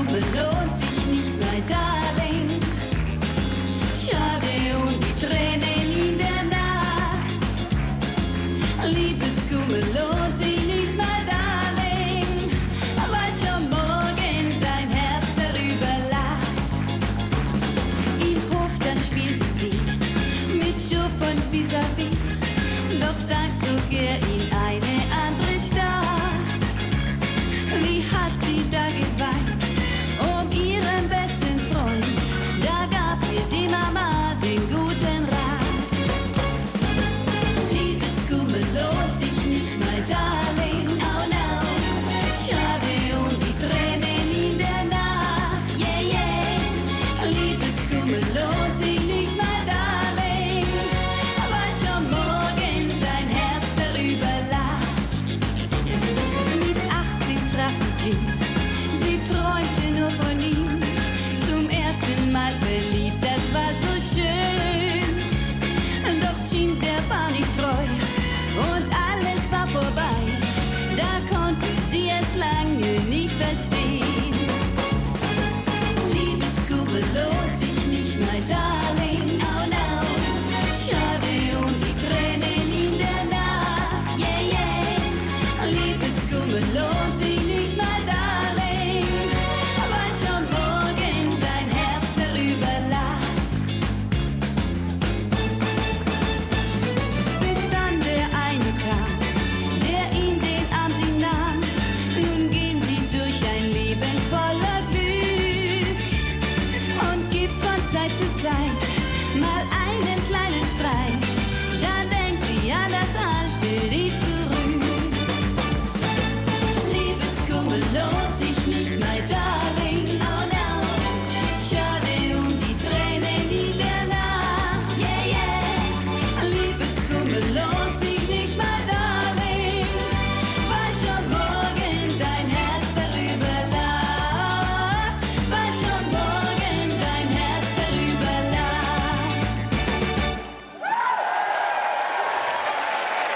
Liebe lohnt sich nicht, mein Darling. Schade und die Tränen in der Nacht. Liebes Liebeskummer lohnt sich nicht, mein Darling, weil schon morgen dein Herz darüber lacht. Im Hof, da spielte sie mit Joe von vis-à-vis. -vis. Doch dann zog er in eine andere Stadt. Sie